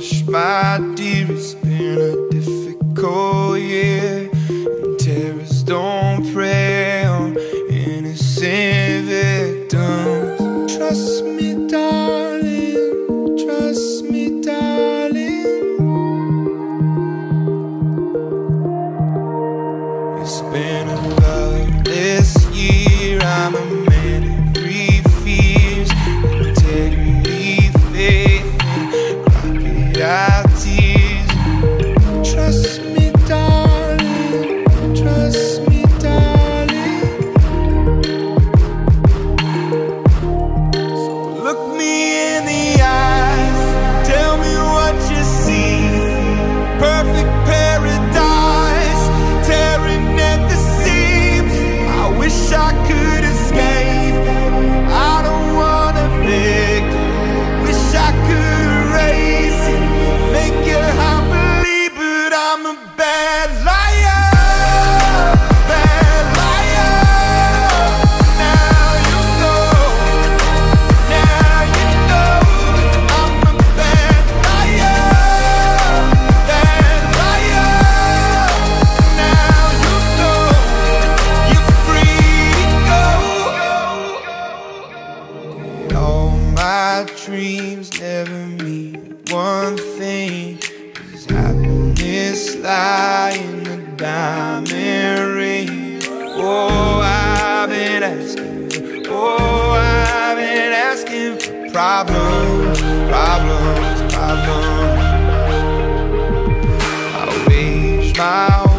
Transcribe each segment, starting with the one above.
my dear, it's been a difficult year. Wish I could my dreams never mean one thing. Is happiness lie in a diamond ring? Oh, I've been asking. Oh, I've been asking for problems, problems, problems. I wage my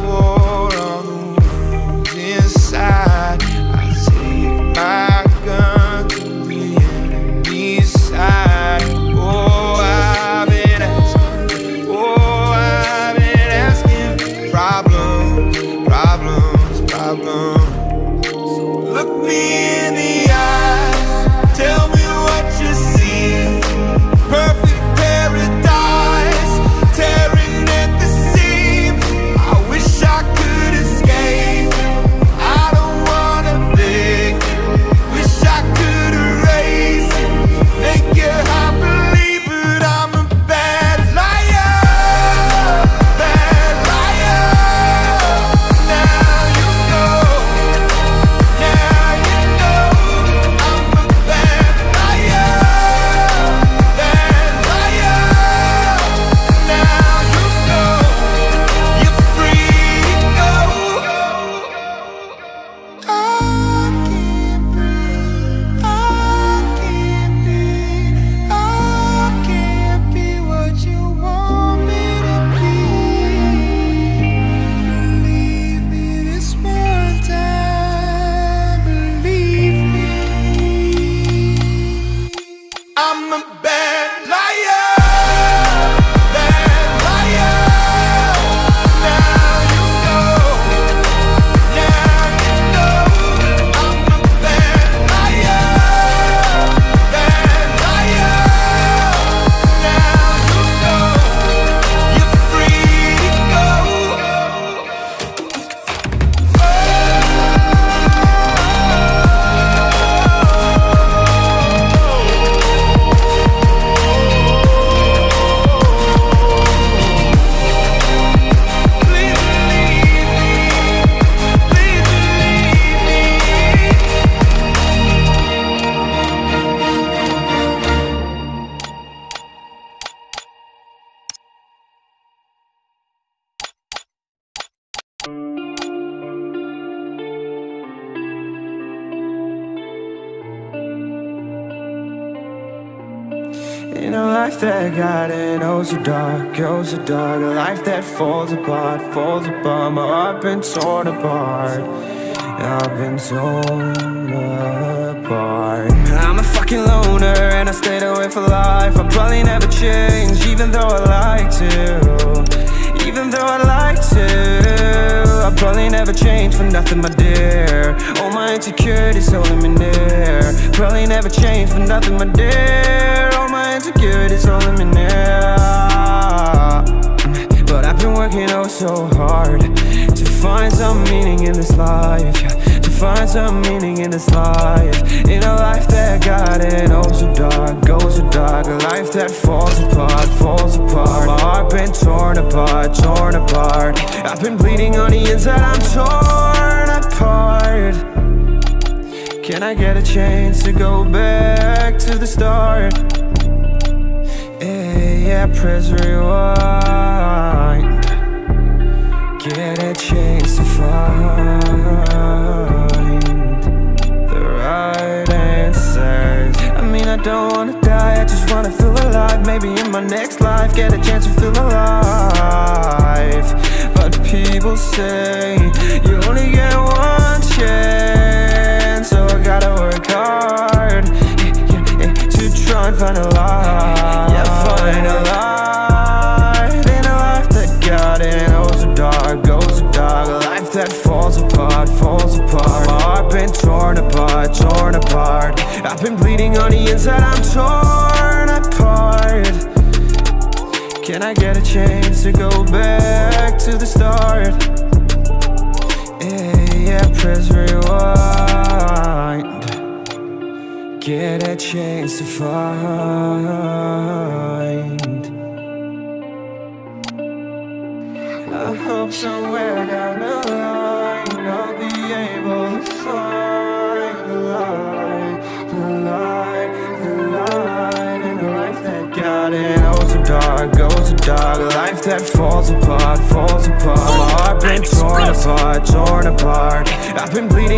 In a life that got in oh so dark, oh so dark. A life that falls apart, falls apart. My heart been torn apart. I've been torn apart. I'm a fucking loner and I stayed away for life. I'll probably never change even though I like to. Even though I like to probably never change for nothing my dear. All my insecurities holding me near. Probably never change for nothing my dear. All my insecurities holding me near. But I've been working oh so hard To find some meaning in this life. To find some meaning in this life. In a life got in oh so dark, goes dark. A life that falls apart, falls apart. My heart been torn apart, torn apart. I've been bleeding on the inside, I'm torn apart. Can I get a chance to go back to the start? Yeah, yeah, press rewind. Get a chance to find don't wanna die, I just wanna feel alive. Maybe in my next life, get a chance to feel alive. But people say I've been bleeding on the inside, I'm torn apart. Can I get a chance to go back to the start? Yeah, yeah, press rewind. Get a chance to find. I hope somewhere down the line I'll be able to dark, goes so dark, life that falls apart, falls apart. My heart been torn apart, torn apart. I've been bleeding.